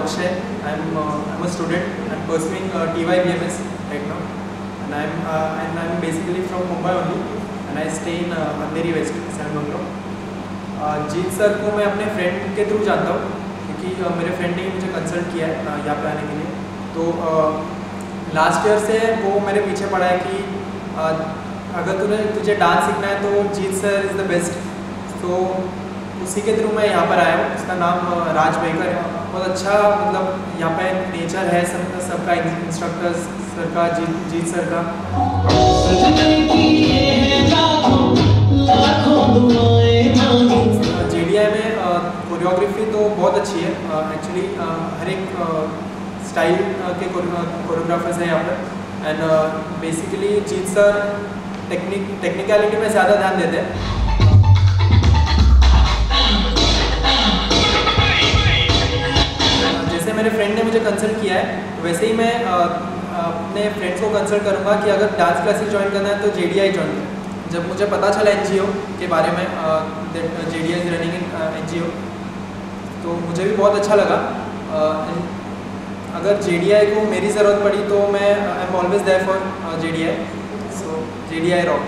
Akshay. I'm uh, I'm a student. I'm pursuing uh, TY BMS right now, and I'm uh, and I'm basically from Mumbai only, and I stay in uh, Andheri West, San Banglo. Uh, Jeet sir को मैं अपने friend के through जानता हूँ क्योंकि uh, मेरे friend ने ही मुझे कंसल्ट किया है uh, यहाँ पे आने के लिए तो लास्ट ईयर से वो मेरे पीछे पड़ा है कि uh, अगर तूने तुझे डांस सीखना है तो Jeet sir is the best तो उसी के थ्रू मैं यहाँ पर आया हूँ उसका नाम राज बेकर है। बहुत अच्छा मतलब यहाँ पे नेचर है, सब, सबका इंस्ट्रक्टर सर का जीत जीत सर का जे डी आई में कोरियोग्राफी तो बहुत अच्छी है। एक्चुअली हर एक स्टाइल के कोरियोग्राफर्स हैं यहाँ पर। And basically Jeet sir technique technicality में ज़्यादा ध्यान देते हैं। मेरे फ्रेंड ने मुझे कंसल्ट किया है तो वैसे ही मैं अपने फ्रेंड्स को कंसल्ट करूँगा कि अगर डांस क्लासेस ज्वाइन करना है तो जे डी आई ज्वाइन करें। जब मुझे पता चला NGO के बारे में J D I running in N तो मुझे भी बहुत अच्छा लगा। अगर जे डी आई को मेरी ज़रूरत पड़ी तो मैं I am always there for J D I so J D I rock